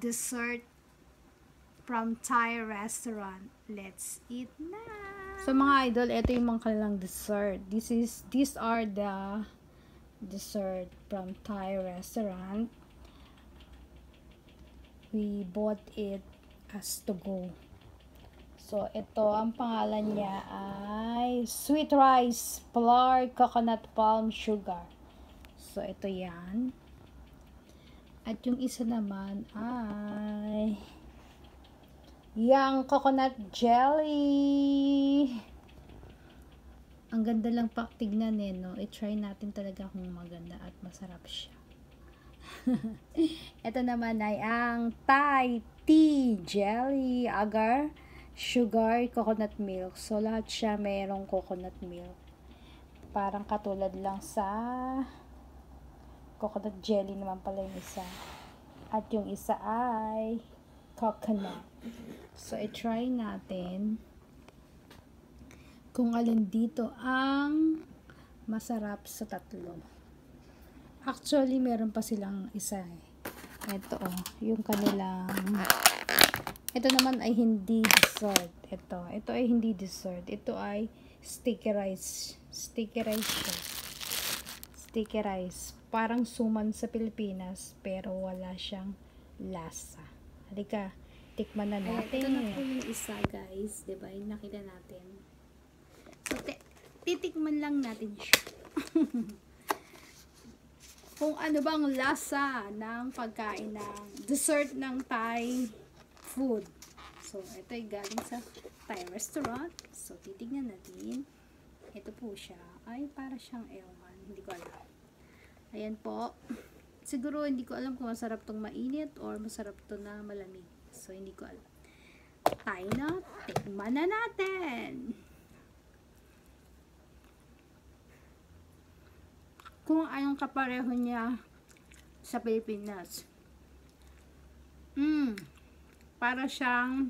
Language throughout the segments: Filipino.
dessert from Thai restaurant. Let's eat na! So mga idol, ito yung mga kanilang dessert. This is, these are the dessert from Thai restaurant. We bought it as to go. So, ito, ang pangalan niya ay Sweet Rice Flour Coconut Palm Sugar. So, ito yan. At yung isa naman ay Yang Coconut Jelly. Ang ganda lang paktignan eh, no? I-try natin talaga kung maganda at masarap siya. ito naman ay ang Thai Tea Jelly Agar sugar, coconut milk. So, lahat siya mayroong coconut milk. Parang katulad lang sa coconut jelly naman pala yung isa. At yung isa ay coconut. So, i-try natin kung alin dito ang masarap sa tatlo. Actually, meron pa silang isa eh. Ito oh, yung kanilang ito naman ay hindi dessert. Ito. Ito ay hindi dessert. Ito ay sticky rice. Sticky rice. Sticky rice. Parang suman sa Pilipinas, pero wala siyang lasa. Halika, tikman na natin. Ito na po yung isa guys, ba? Yung nakita natin. So, ti- titikman lang natin siya. Kung ano bang lasa ng pagkain ng dessert ng Thai food. So, ito ay galing sa Thai restaurant. So, titignan natin. Ito po siya. Ay, para siyang ewan. Hindi ko alam. Ayan po. Siguro, hindi ko alam kung masarap tong mainit or masarap to na malamig. So, hindi ko alam. Tayo na. Tikman na natin. Kung anong kapareho niya sa Pilipinas. Mmm para siyang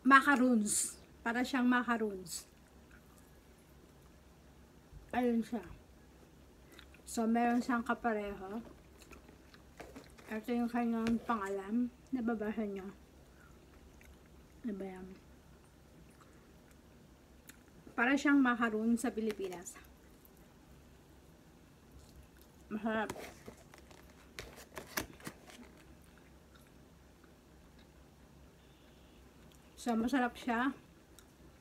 macaroons. Para siyang macaroons. Ayun siya. So, meron siyang kapareho. Ito yung kanyang pangalan. Nababasa nyo. Ano ba yan? Para siyang macaroon sa Pilipinas. Masarap. So, masarap siya.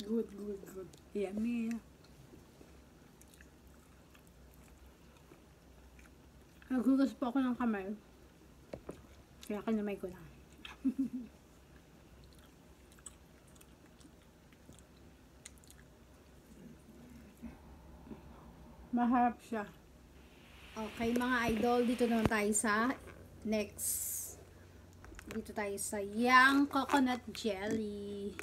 Good, good, good. Yummy. Naghugas po ako ng kamay. Kaya kinamay ko lang. Maharap siya. Okay, mga idol, dito naman tayo sa next dito tayo sa Yang Coconut Jelly.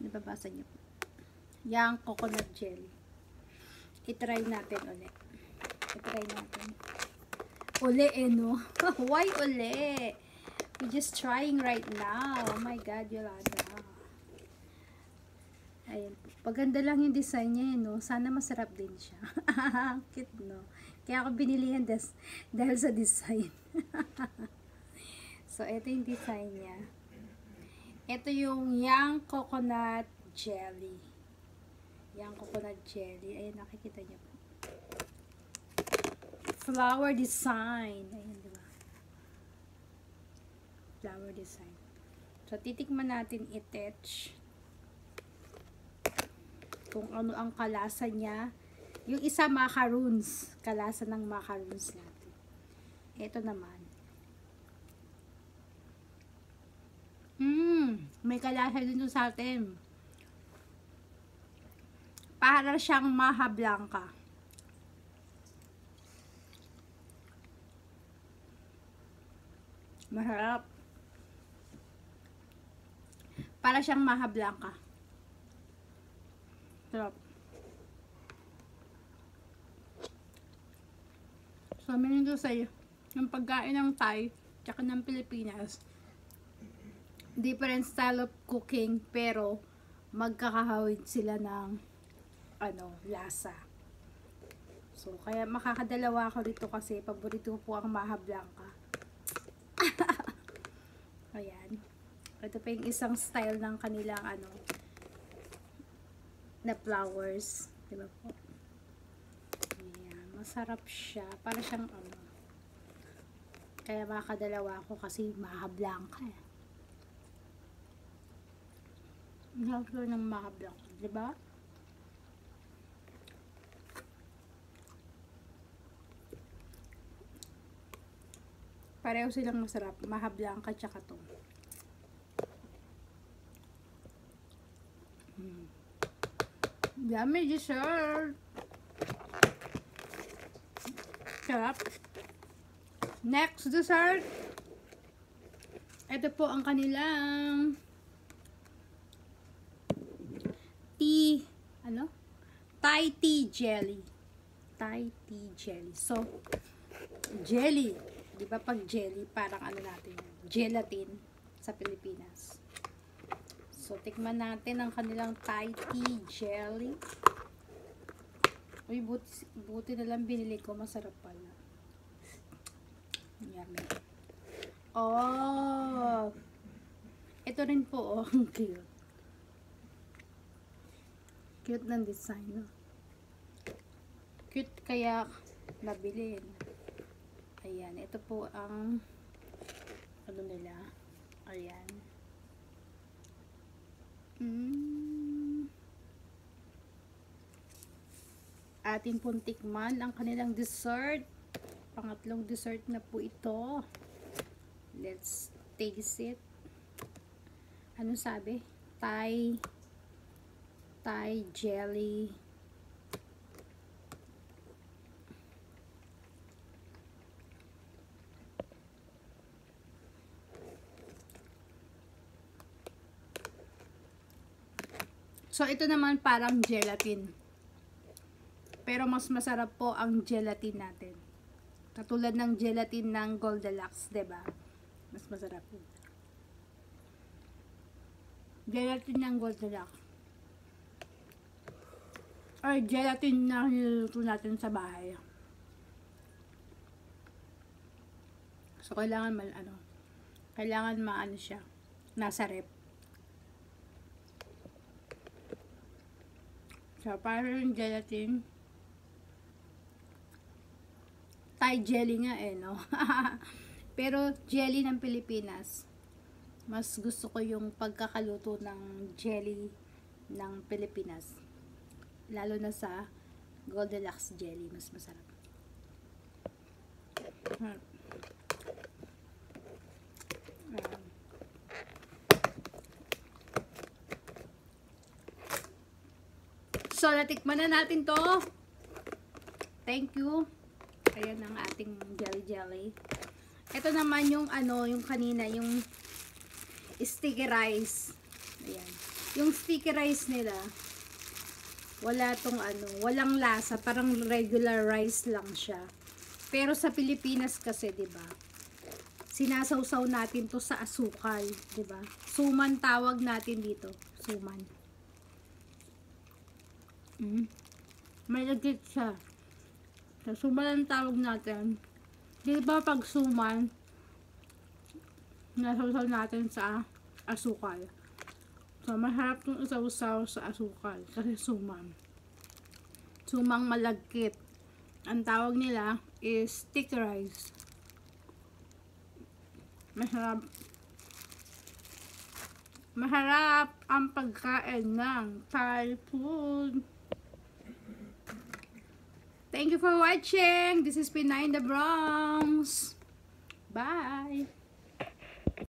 Nababasa niyo po. Yang Coconut Jelly. I-try natin ulit. I-try natin. Uli eh, no? Why uli? We're just trying right now. Oh my God, Yolanda. Ayan. Paganda lang yung design niya, eh, no? Sana masarap din siya. Cute, no? Kaya ako binili yan dahil sa design. So, ito yung design niya. Ito yung Yang Coconut Jelly. Yang Coconut Jelly. Ayan, nakikita niyo po. Flower design. Ayan, di ba? Flower design. So, titikman natin i-touch. kung ano ang kalasa niya. Yung isa macaroons, kalasa ng macaroons natin. Ito naman. Mmm, may kalasa din sa atin. Para siyang maha blanca. Masarap. Para siyang maha blanca. Sarap. So, meron ko sa'yo, yung pagkain ng Thai, tsaka ng Pilipinas, different style of cooking, pero magkakahawig sila ng ano, lasa. So, kaya makakadalawa ako dito kasi paborito ko po ang Maha Blanca. Ayan. Ito pa yung isang style ng kanilang ano, na flowers. Diba po? Ayan. Masarap siya. Para siyang ano. Kaya makakadalawa ako kasi Maha Blanca eh. Ang ng Maha Blanca. Diba? Pareho silang masarap. Maha Blanca tsaka to. Mm. Yummy dessert! Sarap. Next dessert. Ito po ang kanilang tea, ano? Thai tea jelly. Thai tea jelly. So, jelly. Di ba pag jelly, parang ano natin, gelatin sa Pilipinas. So, tikman natin ang kanilang Thai tea jelly. Uy, buti, buti na lang binili ko. Masarap pala. Yummy. Oh! Ito rin po, oh. Ang cute. Cute ng design, no? Cute kaya nabili. Ayan, ito po ang ano nila. Ayan. Mm. Atin pong tikman ang kanilang dessert. Pangatlong dessert na po ito. Let's taste it. Ano sabi? Thai Thai jelly So, ito naman parang gelatin. Pero mas masarap po ang gelatin natin. Katulad ng gelatin ng Goldilocks, 'di ba? Mas masarap po. Gelatin ng Goldilocks. Ay, gelatin na niluluto natin sa bahay. So, kailangan man, ano, kailangan maano siya, nasa rep. So, parang gelatin. Thai jelly nga eh, no? Pero, jelly ng Pilipinas. Mas gusto ko yung pagkakaluto ng jelly ng Pilipinas. Lalo na sa Goldilocks jelly. Mas masarap. Hmm. So, natikman na natin to. Thank you. Ayan ang ating jelly jelly. Ito naman yung ano, yung kanina, yung sticky rice. Ayan. Yung sticky rice nila, wala tong ano, walang lasa. Parang regular rice lang siya. Pero sa Pilipinas kasi, 'di ba? Sinasawsaw natin to sa asukal, 'di ba? Suman tawag natin dito, suman. Mm. May lagit siya. Sa suman ang tawag natin. Di ba pag suman, nasawsaw natin sa asukal. So, masarap yung isawsaw sa asukal kasi suman. Sumang malagkit. Ang tawag nila is sticky rice. Masarap. Maharap ang pagkain ng Thai food. Thank you for watching. This is Pinay in the Bronx. Bye.